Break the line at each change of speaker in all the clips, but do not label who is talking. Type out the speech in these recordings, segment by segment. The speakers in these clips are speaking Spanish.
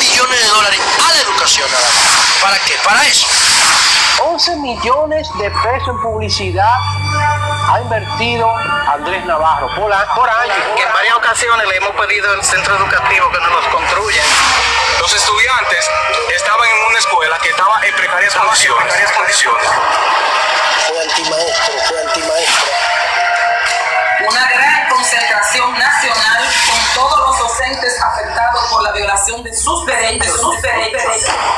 millones de dólares a la educación nada más. ¿Para qué? Para eso.
11 millones de pesos en publicidad ha invertido Andrés Navarro por, año.
En varias ocasiones le hemos pedido al centro educativo que nos los construyan.
Los estudiantes estaban en una escuela que estaba en precarias condiciones. En precarias condiciones.
Fue antimaestro, fue antimaestro
una gran concentración nacional de sus derechos, sus derechos.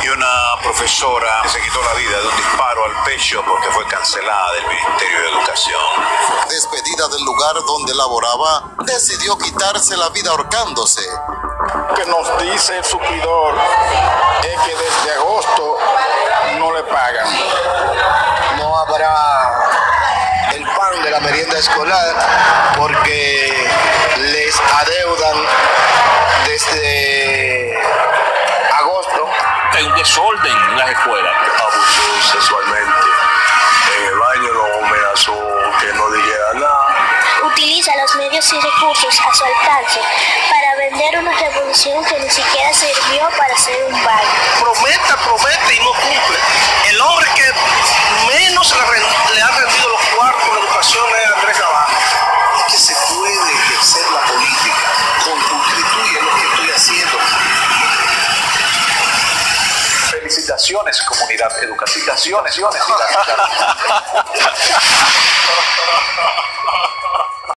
Y una profesora se quitó la vida de un disparo al pecho porque fue cancelada del Ministerio de Educación.
Despedida del lugar donde laboraba, decidió quitarse la vida ahorcándose.
Que nos dice el suplidor es que desde agosto no le pagan.
No habrá el pan de la merienda escolar porque
Hay un desorden en las escuelas.
Abusó sexualmente. En el baño lo amenazó que no dijera nada.
Utiliza los medios y recursos a su alcance para vender una revolución que ni siquiera sirvió para hacer un baño.
Prometa, promete
Comunidad educativa.